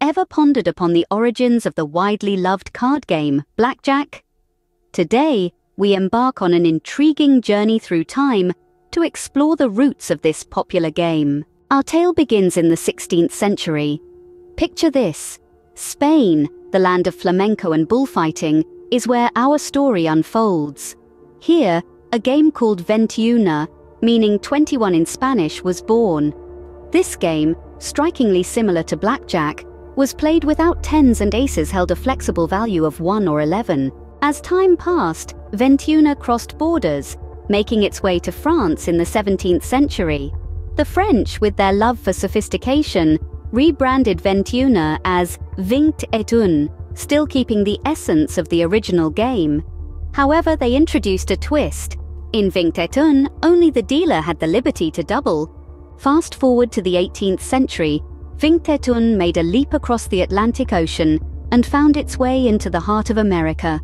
ever pondered upon the origins of the widely loved card game, Blackjack? Today, we embark on an intriguing journey through time to explore the roots of this popular game. Our tale begins in the 16th century. Picture this Spain, the land of flamenco and bullfighting, is where our story unfolds. Here, a game called Veintiuna, meaning 21 in Spanish, was born. This game, strikingly similar to blackjack, was played without tens and aces held a flexible value of 1 or 11. As time passed, Veintiuna crossed borders, making its way to France in the 17th century. The French, with their love for sophistication, rebranded Veintiuna as Vingt et Un, still keeping the essence of the original game. However, they introduced a twist. In Vingt et Un, only the dealer had the liberty to double. Fast forward to the 18th century, Vingt et Un made a leap across the Atlantic Ocean and found its way into the heart of America.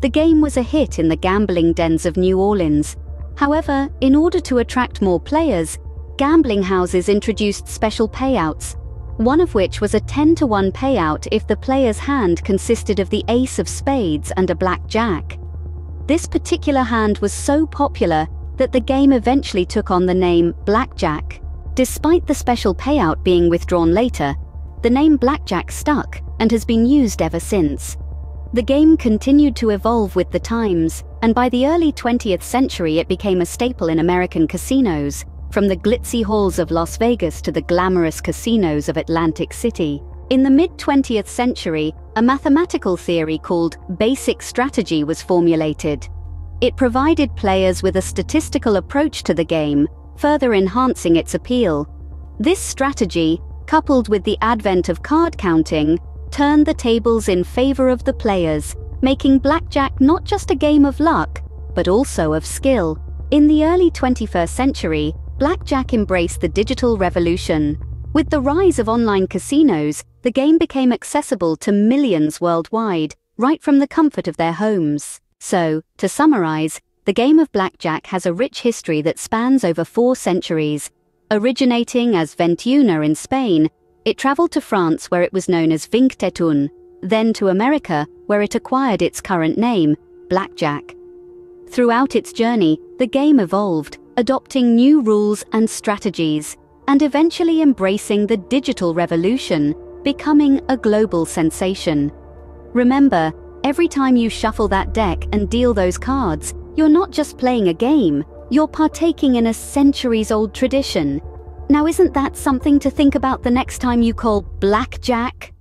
The game was a hit in the gambling dens of New Orleans. However, in order to attract more players, gambling houses introduced special payouts, one of which was a 10 to 1 payout if the player's hand consisted of the ace of spades and a black jack. This particular hand was so popular that the game eventually took on the name blackjack. Despite the special payout being withdrawn later, the name blackjack stuck and has been used ever since. The game continued to evolve with the times, and by the early 20th century it became a staple in American casinos, from the glitzy halls of Las Vegas to the glamorous casinos of Atlantic City. In the mid 20th century, a mathematical theory called basic strategy was formulated. It provided players with a statistical approach to the game, further enhancing its appeal. This strategy, coupled with the advent of card counting, turned the tables in favor of the players, making blackjack not just a game of luck, but also of skill. In the early 21st century, Blackjack embraced the digital revolution. With the rise of online casinos, the game became accessible to millions worldwide, right from the comfort of their homes. So, to summarize, the game of blackjack has a rich history that spans over four centuries. Originating as Veintiuna in Spain, it traveled to France where it was known as Vingt et Un, then to America where it acquired its current name, blackjack. Throughout its journey, the game evolved, adopting new rules and strategies, and eventually embracing the digital revolution, becoming a global sensation. Remember, every time you shuffle that deck and deal those cards, you're not just playing a game, you're partaking in a centuries old tradition. Now, isn't that something to think about the next time you call blackjack?